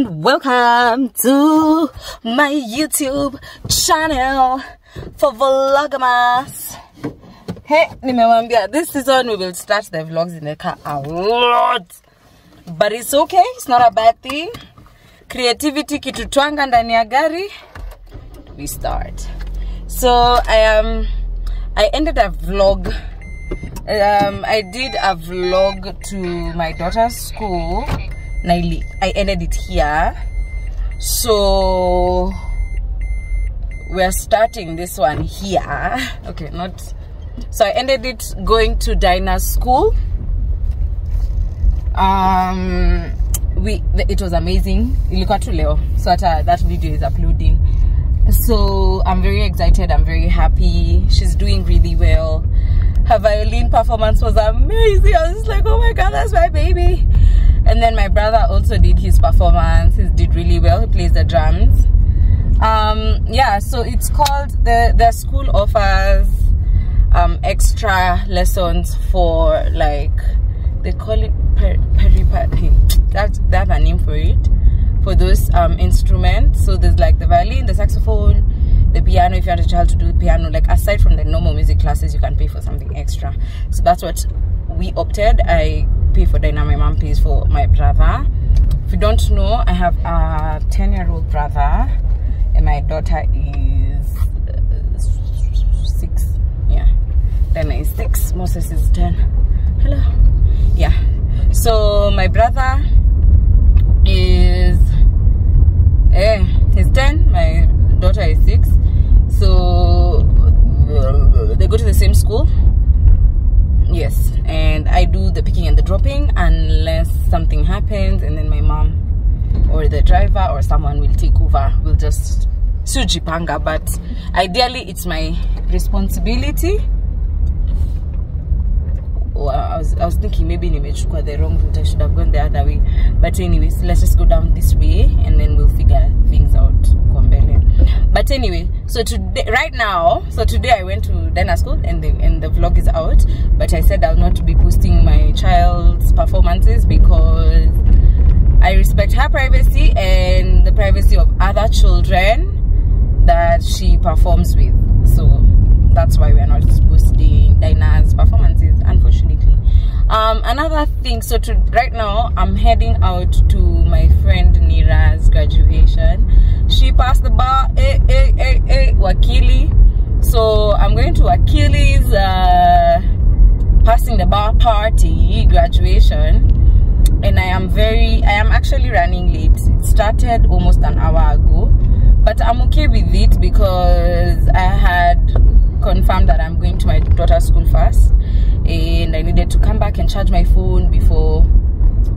and welcome to my YouTube channel for Vlogmas. Hey, nimewambia this season we will start the vlogs in the car a lot. But it's okay, it's not a bad thing. Creativity kitutwanga ndani gari. We start. So I am I ended a vlog um, I did a vlog to my daughter's school. Naili, I ended it here. So we're starting this one here. Okay, not. So I ended it going to Dinah's school. Um, we it was amazing. Ilikuwa tu leo. So hata that video is uploading. So I'm very excited. I'm very happy. She's doing really well her violin performance was amazing. I was like, oh my god, that's my baby. And then my brother also did his performance. He did really well. He plays the drums. Um, yeah, so it's called the the school offers um, extra lessons for like they call it per, peri, that have a name for it for those um, instruments. So there's like the violin, the saxophone, the piano if you want a child to do piano like aside from the normal music classes you can pay for something extra so that's what we opted i pay for my mom pays for my brother. If you don't know i have a 10 year old brother and my daughter is uh, six. Yeah. Then is six moses is 10 hello. Yeah. So my brother is eh he's 10 my daughter is six. So they go to the same school. Yes and i do the picking and the dropping unless something happens and then my mom or the driver or someone will take over we'll just sujipanga but ideally it's my responsibility I was, I was thinking maybe nimechukua the wrong route. I should have gone the other way. But anyways let's just go down this way and then we'll figure things out but anyway so today right now so today I went to Dinah school and the, and the vlog is out. But I said I'll not be posting my child's performances because I respect her privacy and the privacy of other children that she performs with. So that's why we're not posting Dinah's performances, unfortunately. Um, another thing, so to right now, I'm heading out to my friend Nira's graduation. She passed the bar, eh, eh, eh, eh, Wakili. So I'm going to Wakili's uh, passing the bar party graduation. And I am very, I am actually running late. It started almost an hour ago. But I'm okay with it because I had confirmed that I'm going to my daughter's school first and I needed to come back and charge my phone before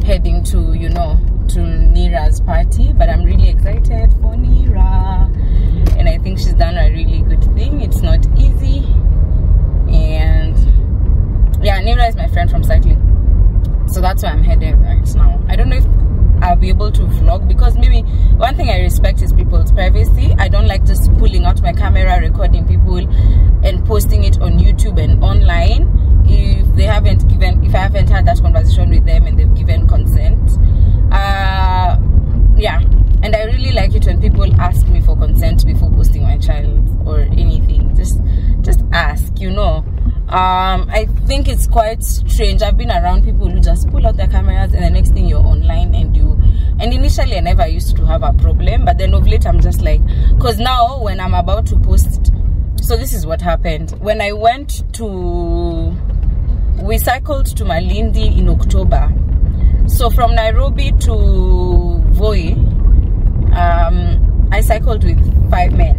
heading to, you know, to Nira's party. But I'm really excited for Nira and I think she's done a really good thing. It's not easy and yeah, Nira is my friend from cycling. So that's why I'm heading right now. I don't know if I'll be able to vlog because maybe one thing I respect is people's privacy. I don't like just pulling out my camera, recording people and posting it on YouTube and online if they haven't given, if I haven't had that conversation with them and they've given consent. Uh, yeah, and I really like it when people ask me for consent before posting my child or anything. Just, just ask, you know. Um, I think it's quite strange. I've been around people who just pull out their cameras and the next thing you're online and you and initially I never used to have a problem but then of late I'm just like because now when I'm about to post so this is what happened. When I went to we cycled to Malindi in October. So from Nairobi to Voi um, I cycled with five men.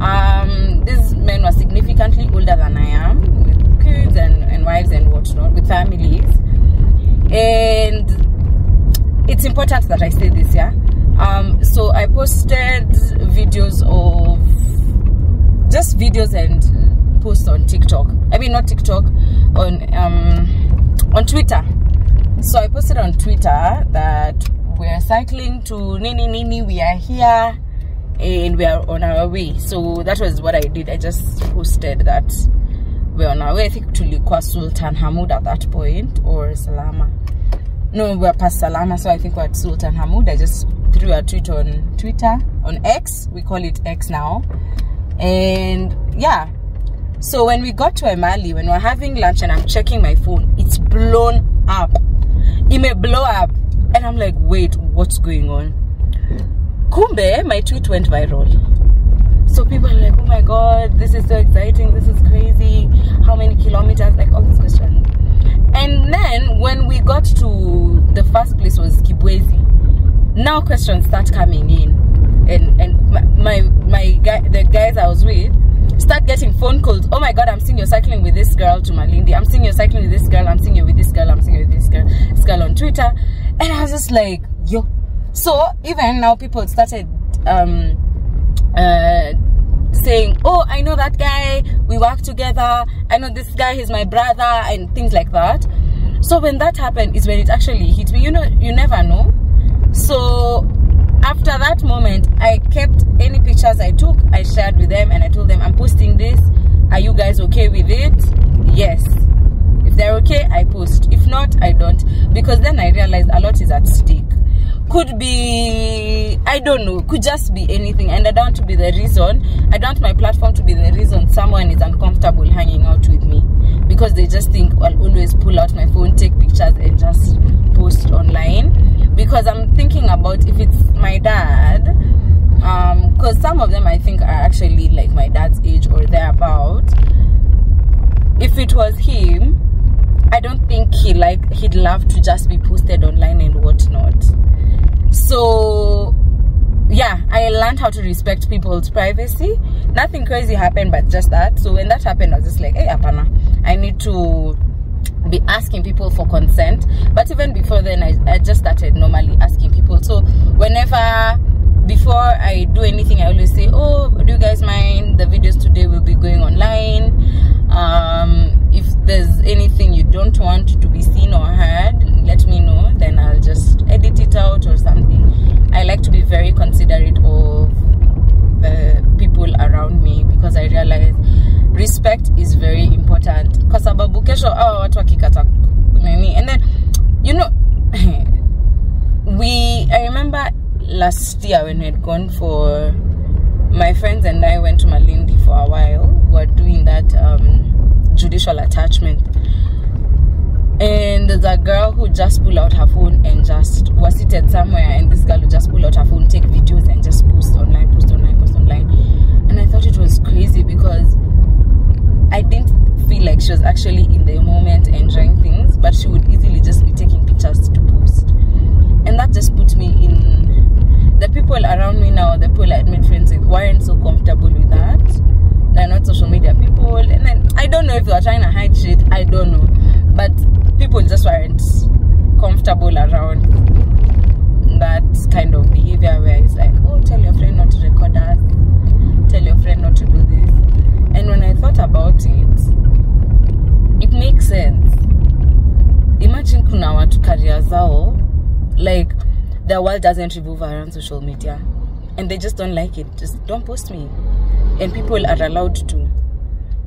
Um, these men were significantly older than I am with kids and, and wives and whatnot with families. And it's important that I say this, yeah. Um, so I posted videos of just videos and posts on TikTok. I mean, not TikTok, on um, on Twitter. So I posted on Twitter that we're cycling to Nini Nini. We are here and we are on our way. So that was what I did. I just posted that we're on our way. I think to Likwa Sultan Hamud at that point or Salama no we're past salama so i think we're at sultan hamud. I just threw a tweet on twitter on x. We call it x now. And yeah. So when we got to emali when we're having lunch and i'm checking my phone it's blown up. It may blow up. And i'm like wait what's going on? Kumbe my tweet went viral. So people are like oh my god this is so exciting. This is crazy how many kilometers like all these questions and then when we got to the first place was kibwezi. Now questions start coming in and and my my, guy the guys i was with start getting phone calls. Oh my god i'm seeing you're cycling with this girl to malindi i'm seeing you're cycling with this girl. I'm seeing you with this girl. I'm seeing you with this girl this girl on twitter. And i was just like yo. So even now people started um uh saying oh i know that guy. We work together. I know this guy he's my brother and things like that so when that happened is when it actually hit me. You know you never know. So after that moment i kept any pictures i took i shared with them and i told them i'm posting this. Are you guys okay with it? Yes. If they're okay i post. If not i don't. Because then i realized a lot is at stake. Could be i don't know. Could just be anything. And i don't want to be the reason i don't want my platform to be the reason someone is uncomfortable hanging out with me because they just think i'll always pull out my phone take pictures and just post online. Because i'm thinking about if it's my dad um because some of them i think are actually like my dad's age or thereabout. If it was him i don't think he like he'd love to just be posted online and whatnot. So yeah i learned how to respect people's privacy. Nothing crazy happened but just that. So when that happened i was just like hey apana i need to be asking people for consent. But even before then I, I just started normally asking people. So whenever before i do anything i always say oh do you guys mind? The videos today will be going online. Um, if there's anything you don't want to be seen or heard let me know. Then i'll just edit it out or something. I like to be very considerate of the people around me because i realize respect is very important. Kwa sababu kesho awa watu wakikata nini and then you know we i remember last year when we had gone for my friends and i went to malindi for a while. We were doing that um, judicial attachment. And there's a girl who just pulled out her phone and just was seated somewhere and this girl who just pulled out her phone take videos and just post online post online post online. And i thought it was crazy because i didn't feel like she was actually in the moment enjoying things but she would easily just be taking pictures to post and that just put me in the people around me now the people i made friends with weren't so comfortable with that they're not social media people and then i don't know if they were trying to hide shit i don't know but people just weren't comfortable around that kind of behavior where it's like oh tell your friend not to record us tell your friend not to do this and when i thought about it it makes sense imagine kuna watu career zao like the world doesn't revolve around social media. And they just don't like it. Just don't post me. And people are allowed to.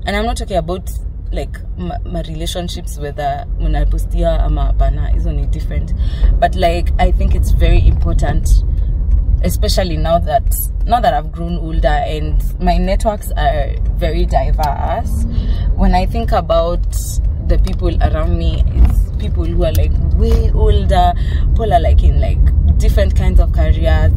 And i'm not talking about like my, my relationships whether mnapostia ama hapana is only different. But like i think it's very important especially now that now that I've grown older and my networks are very diverse. When I think about the people around me it's people who are like way older people are like in like different kinds of careers.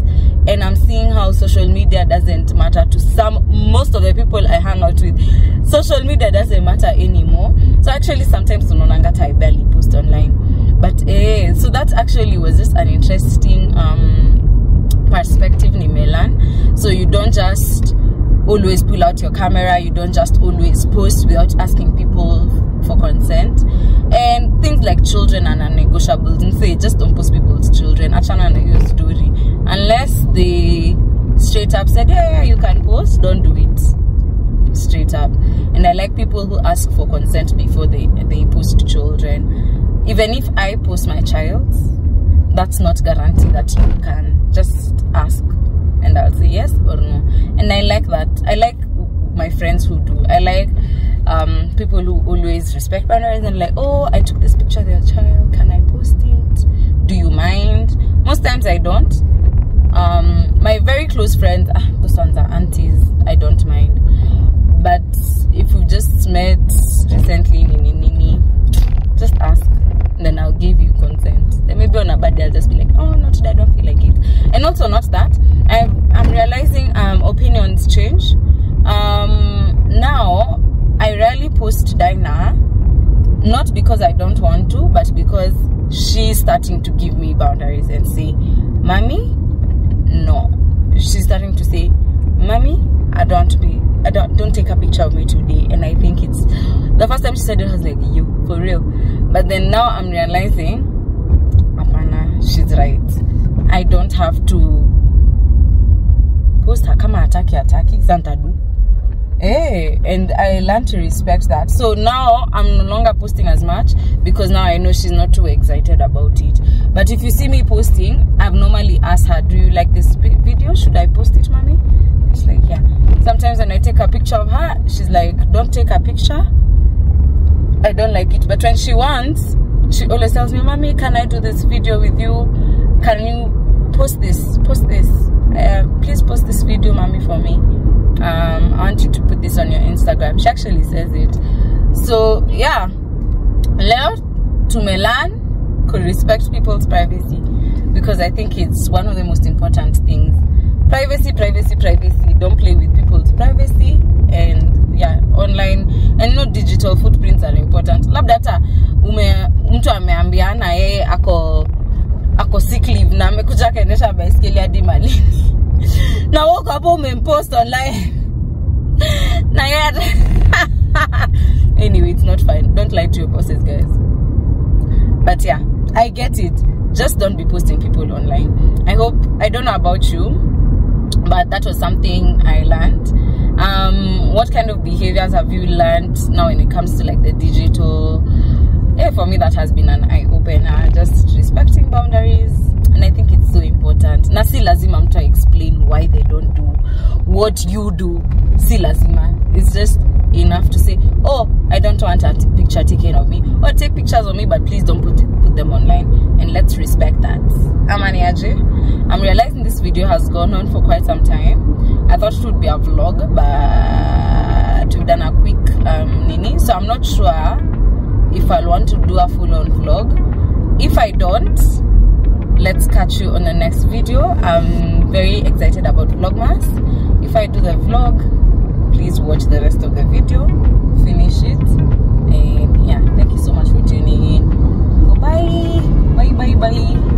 And I'm seeing how social media doesn't matter to some most of the people I hang out with. Social media doesn't matter anymore. So actually sometimes unaonanga I barely post online. But eh so that actually was just an interesting um perspective nimelan so you don't just always pull out your camera. You don't just always post without asking people for consent. And things like children are non-negotiable. And say just don't post people's children. Unless they straight up said yeah, yeah you can post don't do it. Straight up. And i like people who ask for consent before they they post children. Even if i post my child that's not guarantee that you can just ask and I'll say yes or no. And I like that. I like my friends who do. I like um, people who always respect boundaries and like oh i took this picture of your child. Can i post it? Do you mind? Most times i don't. Um my very close friends ah, those ones are aunties i don't mind. But if we just met recently nini nini just ask. Then i'll give you consent. Then maybe on a bad day i'll just be like oh no today i don't feel like it. And also not that i i'm realizing um opinions change. Um now i rarely post dinah not because i don't want to but because she's starting to give me boundaries and say mommy no. She's starting to say mommy i don't be i don't don't take a picture of me today. And i think it's the first time she said it I was like you for real. But then now i'm realizing apana she's right. I don't have to post her kama ataki ataki santadu Hey, and I learned to respect that. So now I'm no longer posting as much because now I know she's not too excited about it. But if you see me posting, I've normally asked her, Do you like this video? Should I post it, mommy? She's like, Yeah. Sometimes when I take a picture of her, she's like, Don't take a picture. I don't like it. But when she wants, she always tells me, Mommy, can I do this video with you? Can you post this? Post this. Uh, please post this video, mommy, for me want you to put this on your Instagram. She actually says it. So yeah, learn to learn could respect people's privacy because I think it's one of the most important things. Privacy, privacy, privacy. Don't play with people's privacy and yeah, online and no digital footprints are important. Labda hata ume mtu ameambiana yeye ako ako sick leave na amekuja akaendesha baiskeli hadi Malindi na wako hapo umempost online anyway it's not fine. Don't lie to your bosses guys. But yeah i get it. Just don't be posting people online. I hope i don't know about you but that was something i learned. Um what kind of behaviors have you learned now when it comes to like the digital? Yeah for me that has been an eye-opener. Just respecting boundaries important. Na si lazima mtu explain why they don't do what you do. Si lazima. It's just enough to say oh i don't want a picture taken of me. Or take pictures of me but please don't put put them online. And let's respect that. Amani i'm realizing this video has gone on for quite some time. I thought it would be a vlog but we've done a quick um, nini. So i'm not sure if i'll want to do a full-on vlog. If i don't let's catch you on the next video. I'm very excited about vlogmas. If i do the vlog please watch the rest of the video. Finish it. And yeah thank you so much for tuning in. Bye bye bye bye.